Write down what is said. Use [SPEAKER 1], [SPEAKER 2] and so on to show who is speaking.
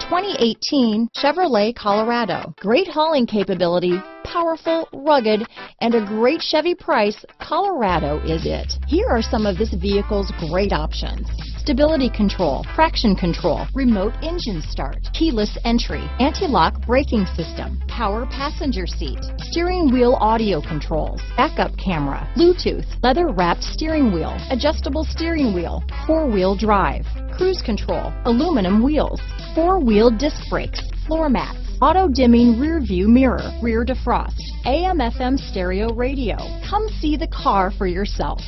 [SPEAKER 1] 2018 Chevrolet Colorado. Great hauling capability, powerful, rugged, and a great Chevy price, Colorado is it. Here are some of this vehicle's great options. Stability control, traction control, remote engine start, keyless entry, anti-lock braking system, power passenger seat, steering wheel audio controls, backup camera, Bluetooth, leather wrapped steering wheel, adjustable steering wheel, four wheel drive, cruise control, aluminum wheels, four-wheel disc brakes, floor mats, auto-dimming rear view mirror, rear defrost, AM FM stereo radio. Come see the car for yourself.